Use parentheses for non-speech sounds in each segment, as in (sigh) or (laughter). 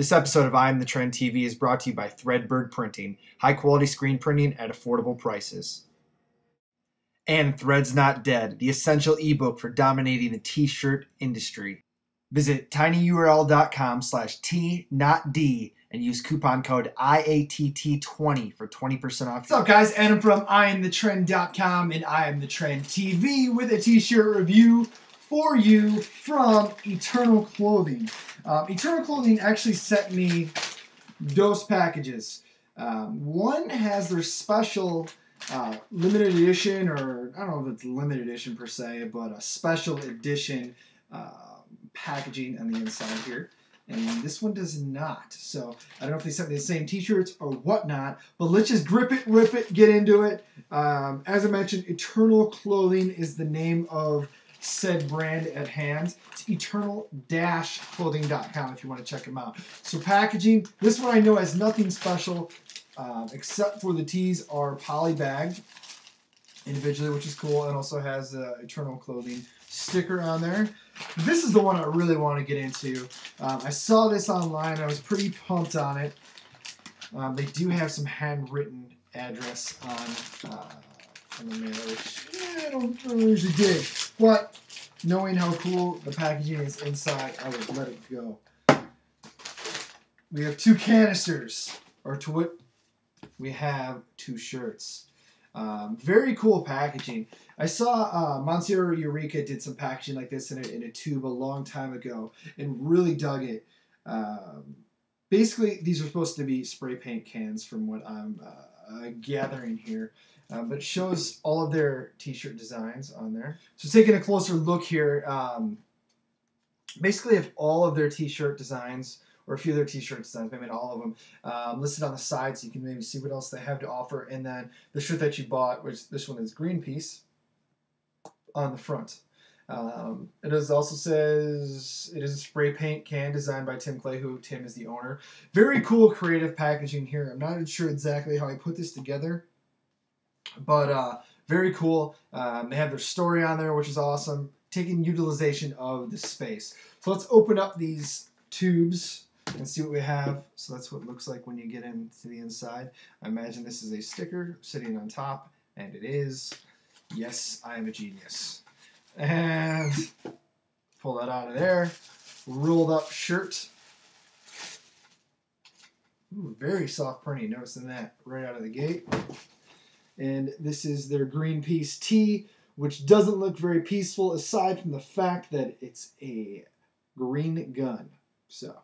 This episode of I Am the Trend TV is brought to you by Threadbird Printing, high quality screen printing at affordable prices. And Threads Not Dead, the essential ebook for dominating the t-shirt industry. Visit tinyurl.com slash T not D and use coupon code IATT20 for 20% off. What's up, guys? Adam from IamTheTrend.com and I Am The Trend TV with a t-shirt review for you from Eternal Clothing. Um, Eternal Clothing actually sent me those packages. Um, one has their special uh, limited edition, or I don't know if it's limited edition per se, but a special edition uh, packaging on the inside here. And this one does not. So I don't know if they sent me the same t-shirts or whatnot, but let's just grip it, rip it, get into it. Um, as I mentioned, Eternal Clothing is the name of said brand at hand. It's eternal-clothing.com if you want to check them out. So packaging, this one I know has nothing special um, except for the tees are poly bagged individually, which is cool, and also has the Eternal Clothing sticker on there. This is the one I really want to get into. Um, I saw this online. I was pretty pumped on it. Um, they do have some handwritten address on, uh, on the mailer, which yeah, I don't really usually dig. But knowing how cool the packaging is inside, I would let it go. We have two canisters, or to what we have two shirts. Um, very cool packaging. I saw uh, Monsieur Eureka did some packaging like this in a, in a tube a long time ago and really dug it. Um, basically, these are supposed to be spray paint cans from what I'm uh, gathering here. Uh, but it shows all of their t-shirt designs on there. So taking a closer look here, um, basically have all of their t-shirt designs or a few of their t-shirt designs, maybe not all of them, um, listed on the side so you can maybe see what else they have to offer. And then the shirt that you bought, which this one is Greenpeace, on the front. Um, it is also says it is a spray paint can designed by Tim Clay, who Tim is the owner. Very cool creative packaging here. I'm not sure exactly how I put this together, but uh, very cool. Um, they have their story on there, which is awesome. Taking utilization of the space. So let's open up these tubes and see what we have. So that's what it looks like when you get into the inside. I imagine this is a sticker sitting on top, and it is. Yes, I am a genius. And pull that out of there. Rolled up shirt. Ooh, very soft printing. Noticing that right out of the gate. And this is their Greenpeace tee, which doesn't look very peaceful aside from the fact that it's a green gun. So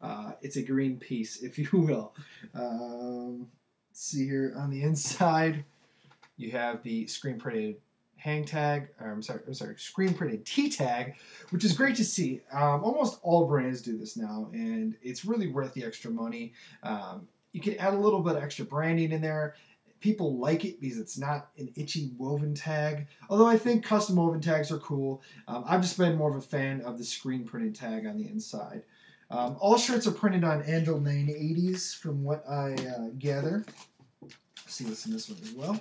uh, it's a green piece, if you (laughs) will. Um, see here on the inside, you have the screen printed hang tag. I'm sorry, I'm sorry, screen printed T tag, which is great to see. Um, almost all brands do this now, and it's really worth the extra money. Um, you can add a little bit of extra branding in there. People like it because it's not an itchy woven tag. Although I think custom woven tags are cool. Um, I've just been more of a fan of the screen printed tag on the inside. Um, all shirts are printed on Anvil 980s, from what I uh, gather. See what's in this one as well.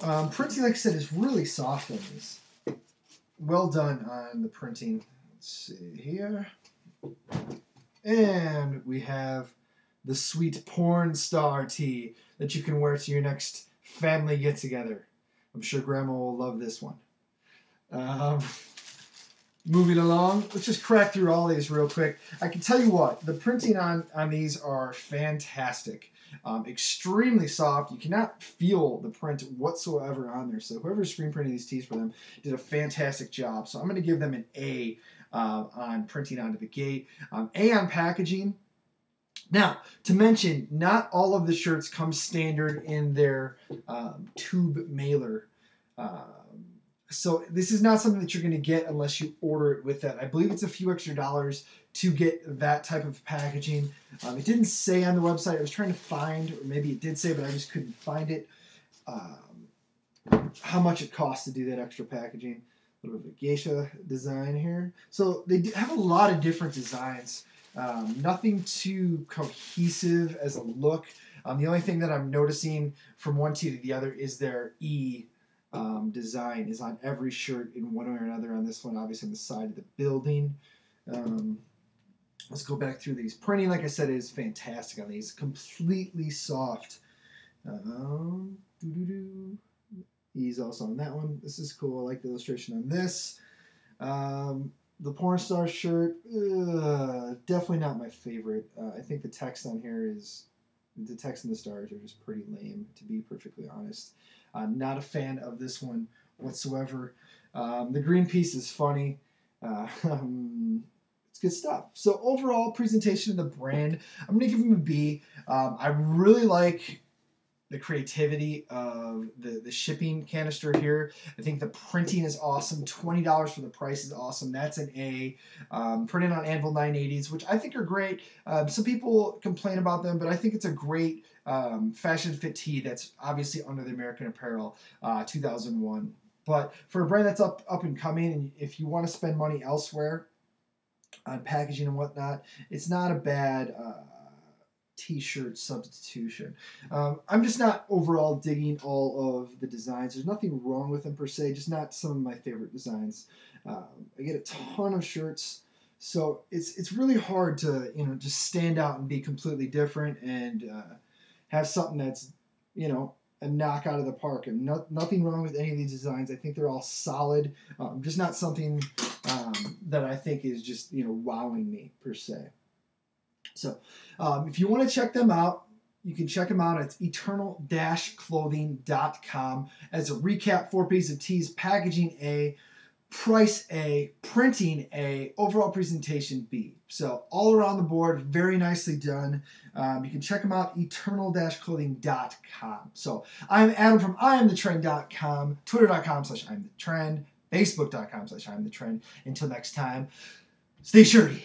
Um, printing, like I said, is really soft on these. Well done on the printing. Let's see here. And we have the sweet porn star tee that you can wear to your next family get together. I'm sure Grandma will love this one. Um, moving along, let's just crack through all these real quick. I can tell you what, the printing on, on these are fantastic. Um, extremely soft. You cannot feel the print whatsoever on there. So whoever's screen printing these tees for them did a fantastic job. So I'm going to give them an A uh, on printing onto the gate. Um, a on packaging. Now, to mention, not all of the shirts come standard in their um, tube mailer. Uh, so this is not something that you're going to get unless you order it with that. I believe it's a few extra dollars to get that type of packaging. Um, it didn't say on the website. I was trying to find, or maybe it did say, but I just couldn't find it. Um, how much it costs to do that extra packaging. A little bit of a geisha design here. So they have a lot of different designs. Um, nothing too cohesive as a look. Um, the only thing that I'm noticing from one tee to the other is their E um, design is on every shirt in one way or another. On this one, obviously on the side of the building. Um, let's go back through these. Printing, like I said, is fantastic on these. Completely soft. Um. He's also on that one. This is cool. I like the illustration on this. Um, the porn star shirt, ugh, definitely not my favorite. Uh, I think the text on here is the text and the stars are just pretty lame, to be perfectly honest. Uh, not a fan of this one whatsoever. Um, the green piece is funny. Uh, (laughs) um, it's good stuff. So overall presentation of the brand, I'm gonna give them a B. Um, I really like the creativity of the, the shipping canister here. I think the printing is awesome. $20 for the price is awesome. That's an A. Um, printed on Anvil 980s, which I think are great. Um, some people complain about them, but I think it's a great um, fashion fit tee that's obviously under the American Apparel uh, 2001. But for a brand that's up, up and coming, and if you want to spend money elsewhere on packaging and whatnot, it's not a bad... Uh, t-shirt substitution. Um, I'm just not overall digging all of the designs. There's nothing wrong with them per se, just not some of my favorite designs. Um, I get a ton of shirts, so it's it's really hard to you know just stand out and be completely different and uh, have something that's you know a knock out of the park. And no, nothing wrong with any of these designs. I think they're all solid. Um, just not something um, that I think is just you know wowing me per se. So um, if you want to check them out, you can check them out at eternal-clothing.com. As a recap, four pieces of tees, packaging A, price A, printing A, overall presentation B. So all around the board, very nicely done. Um, you can check them out, eternal-clothing.com. So I'm Adam from IamTheTrend.com, twitter.com slash I'm the trend, facebook.com slash I'm the trend. Until next time, stay shirty.